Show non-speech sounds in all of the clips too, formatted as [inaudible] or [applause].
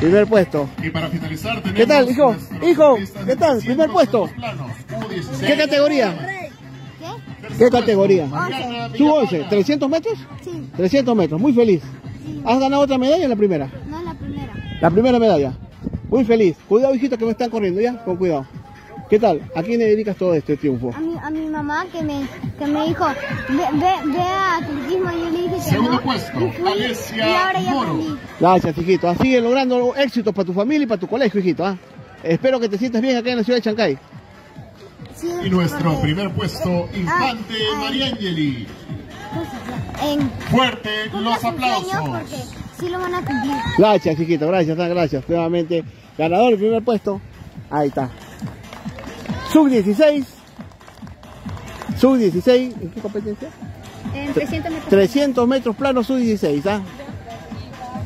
Primer puesto. Y para finalizar tenemos ¿Qué tal, hijo? Hijo, ¿qué tal? Primer 300 puesto. planos, U16. ¿Qué categoría? ¿Qué? ¿Qué categoría? ¿Tú 11? Villafana. ¿300 metros? Sí, 300 metros, muy feliz. ¿Has ganado otra medalla en la primera? no es la primera. La primera medalla. Muy feliz. Cuidado, hijito, que me están corriendo ya. Con cuidado. ¿Qué tal? ¿A quién le dedicas todo este triunfo? A mi, a mi mamá que me, que me dijo, ve, ve, ve a atletismo y yo le dije que Segundo no. puesto, y fui, Alesia y ahora ya Moro. aprendí. Gracias, hijito. Sigue logrando éxitos para tu familia y para tu colegio, hijito. ¿ah? Espero que te sientas bien acá en la ciudad de Chancay. Sí, Y nuestro porque- primer puesto, Infante ah. Mariangeli. En, Fuerte cumpla los aplausos. porque sí lo van a cumplir. Gracias, hijito. Gracias, gracias. Nuevamente, ganador del primer puesto. Ahí está. Sub 16. Sub 16. ¿En qué competencia? En 300 metros. 300 metros planos sub 16, ¿ah?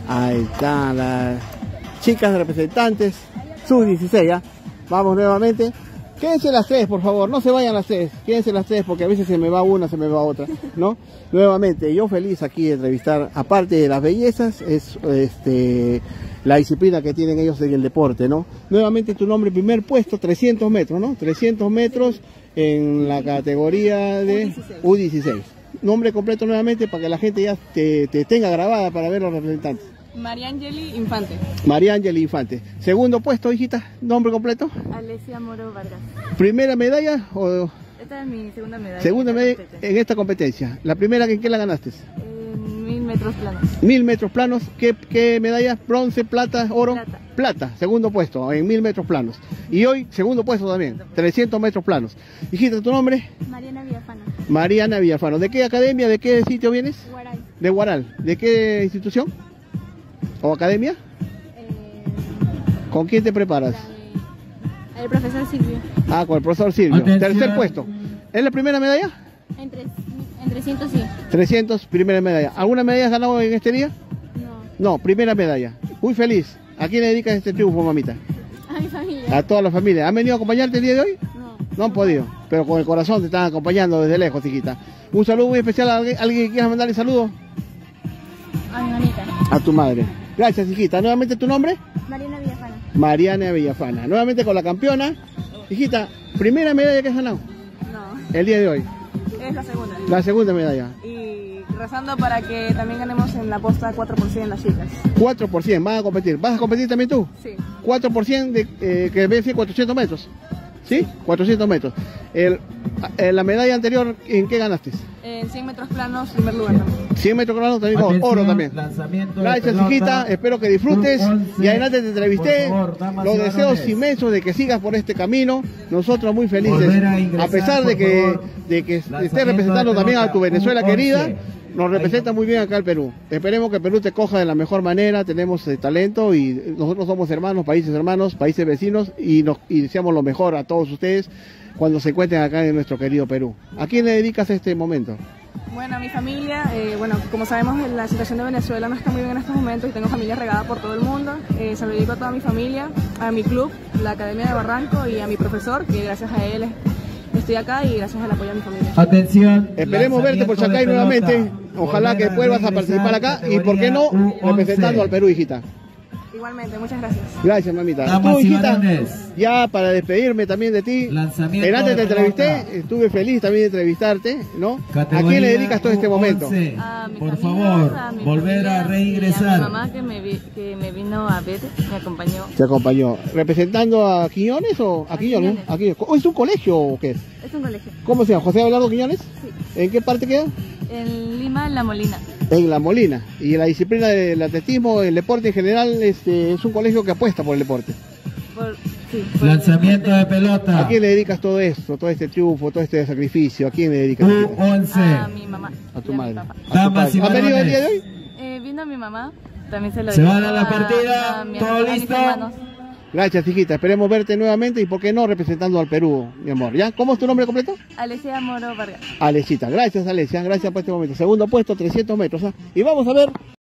Ahí están las chicas representantes sub 16, ¿ah? Vamos nuevamente. Quédense las tres, por favor, no se vayan las tres. Quédense las tres porque a veces se me va una, se me va otra, ¿no? [laughs] Nuevamente, yo feliz aquí de entrevistar, aparte de las bellezas, es este la disciplina que tienen ellos en el deporte, ¿no? Nuevamente tu nombre, primer puesto, 300 metros, ¿no? 300 metros en la categoría de U16. Nombre completo nuevamente para que la gente ya te, te tenga grabada para ver los representantes. Mariangeli Infante. María Ángel Infante. Segundo puesto, hijita, nombre completo. Alesia Moro Vargas. Primera medalla o Esta es mi segunda medalla. segunda en medalla esta competencia. en esta competencia. La primera, ¿en qué la ganaste? En mil metros planos. Mil metros planos. ¿Qué, qué medalla? Bronce, plata, oro. Plata. Plata, segundo puesto en mil metros planos. Y hoy, segundo puesto también, 300 metros planos. Hijita, ¿tu nombre? Mariana Villafana. Mariana Villafano. ¿De qué academia, de qué sitio vienes? Guaray. De Guaral. ¿De qué institución? ¿O academia? Eh, ¿Con quién te preparas? el profesor Silvio. Ah, con el profesor Silvio. Atención. Tercer puesto. ¿Es la primera medalla? En, tres- en 300 sí. 300, primera medalla. ¿Alguna medalla has ganado en este día? No. No, primera medalla. Muy feliz. ¿A quién le dedicas este triunfo, mamita? A mi familia. A toda la familia. ¿Han venido a acompañarte el día de hoy? No. No han podido, pero con el corazón te están acompañando desde lejos, chiquita. Un saludo muy especial a alguien, alguien que quieras mandarle saludo A mi mamita. A tu madre. Gracias, hijita. Nuevamente tu nombre, Mariana Villafana. Mariana Villafana. Nuevamente con la campeona. Hijita, primera medalla que has ganado No. el día de hoy. Es la segunda. La segunda medalla. Y rezando para que también ganemos en la posta 4% las chicas. 4%, van a competir. ¿Vas a competir también tú? Sí. 4% de, eh, que ser 400 metros. ¿Sí? 400 metros. El, eh, la medalla anterior, ¿en qué ganaste? En 100 metros planos, primer lugar también. 100 metros planos también, Atención, oro también. Gracias, pelota. hijita. Espero que disfrutes. Sub 11. Y adelante te entrevisté. Favor, Los deseos inmensos de que sigas por este camino. Nosotros muy felices. A ingresar, pesar de que, favor. de que estés representando de también a tu Venezuela querida. 11. Nos representa muy bien acá el Perú. Esperemos que el Perú te coja de la mejor manera. Tenemos eh, talento y nosotros somos hermanos, países hermanos, países vecinos y, nos, y deseamos lo mejor a todos ustedes cuando se encuentren acá en nuestro querido Perú. ¿A quién le dedicas este momento? Bueno, a mi familia, eh, bueno, como sabemos la situación de Venezuela no está muy bien en estos momentos y tengo familia regada por todo el mundo. Eh, se lo dedico a toda mi familia, a mi club, la Academia de Barranco y a mi profesor, que gracias a él estoy acá y gracias al apoyo de mi familia. Atención. Esperemos verte por de nuevamente. Ojalá que vuelvas a participar acá y por qué no categoría U11. representando al Perú, hijita. Igualmente, muchas gracias. Gracias, mamita. Damas Tú, hijita, ya para despedirme también de ti. Lanzamiento Delante te de entrevisté, estuve feliz también de entrevistarte, ¿no? ¿A quién le dedicas todo este U11. momento? A mi Por familia, favor, a mi volver familia a y a mi reingresar. mamá que me, vi- que me vino a ver, me acompañó. Te acompañó. ¿Representando a Quiñones o a, A Quiñones? Quiñones. ¿A Quiñones? ¿O ¿Es un colegio o qué? Es un colegio. ¿Cómo se llama? ¿José Abelardo Quiñones? Sí. ¿En qué parte queda? En Lima, en La Molina. En La Molina. Y la disciplina del atletismo, el deporte en general, este, es un colegio que apuesta por el deporte. Por, sí, por- Lanzamiento de ¿A pelota. quién le dedicas todo esto, todo este triunfo, todo este sacrificio? ¿A quién le dedicas? Uh, hijita? A U11. mi mamá. A tu y madre. A tu padre. ¿Ha venido el día de hoy? Eh, vino mi mamá, también se lo Se van a la partida, ¿todo a mis listo? hermanos. Gracias, hijita. Esperemos verte nuevamente y, ¿por qué no, representando al Perú, mi amor? ¿Ya? ¿Cómo es tu nombre completo? Alesia Moro Vargas. Alesita. Gracias, Alesia. Gracias por este momento. Segundo puesto, 300 metros. ¿ah? Y vamos a ver